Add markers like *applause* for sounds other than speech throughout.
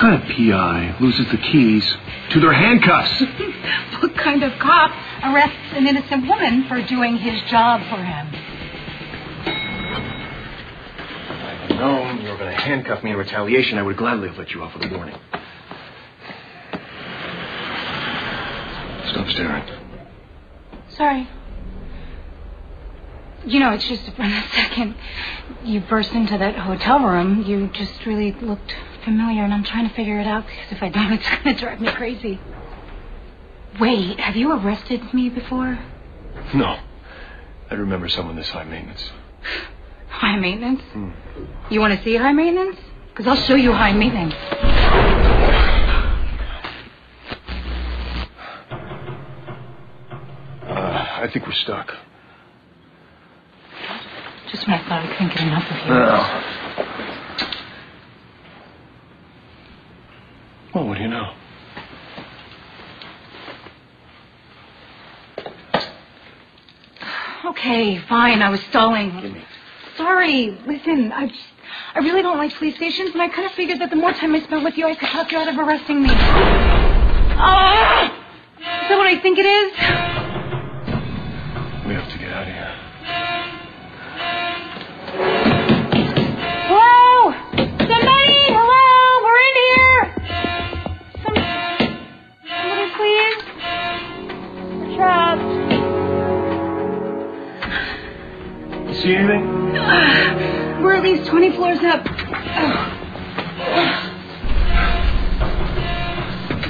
kind of PI loses the keys to their handcuffs? *laughs* what kind of cop arrests an innocent woman for doing his job for him? If I'd known you were going to handcuff me in retaliation, I would gladly have let you off with a warning. Stop staring. Sorry. You know, it's just *laughs* for a second. You burst into that hotel room. You just really looked familiar, and I'm trying to figure it out because if I don't, *laughs* it's going to drive me crazy. Wait, have you arrested me before? No. I remember someone this high maintenance. *sighs* High maintenance? You want to see high maintenance? Because I'll show you high maintenance. Uh, I think we're stuck. Just when I thought I couldn't get enough of you. Well, what do you know? Okay, fine. I was stalling. Give me. Sorry. Listen, I just, I really don't like police stations, and I kind of figured that the more time I spent with you, I could talk you out of arresting me. Ah! Is that what I think it is? We have to get out of here. Anything? We're at least 20 floors up.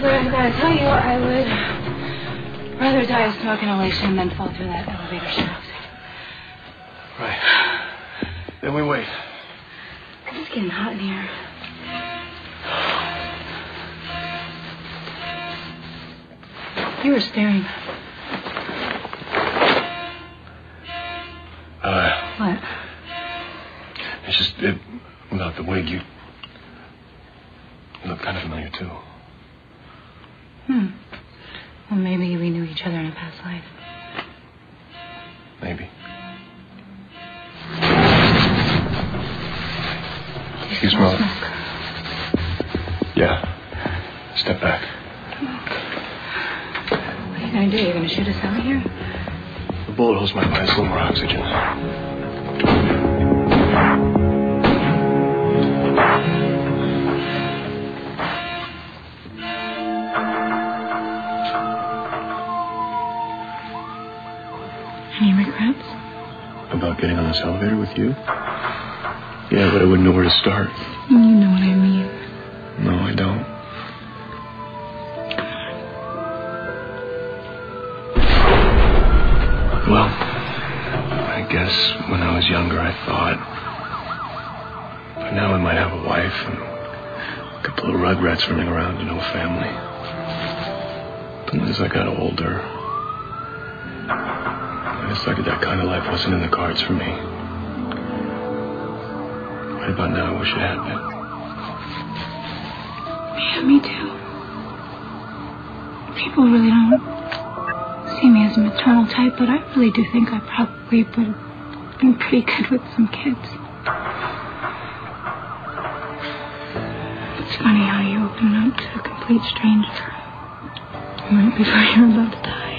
But I gotta tell you, I would rather die of smoke inhalation than fall through that elevator shaft. Right. Then we wait. It's getting hot in here. You were staring. What? it's just it, without the wig, you, you look kind of familiar too. Hmm. Well, maybe we knew each other in a past life. Maybe. You You smell smoke. Yeah. Step back. What are you gonna do? You're gonna shoot us out of here? The bullet holes might buy us a little more oxygen. Any regrets? About getting on this elevator with you? Yeah, but I wouldn't know where to start. You know what I mean. No, I don't. Well, I guess when I was younger, I thought. But now I might have a wife and a couple of rugrats running around and no family. But as I got older, I decided that kind of life wasn't in the cards for me. Right about now, I wish it had been. Yeah, me too. People really don't see me as a maternal type, but I really do think I probably would have been pretty good with some kids. It's funny how you open up to a complete stranger right before you're about to die.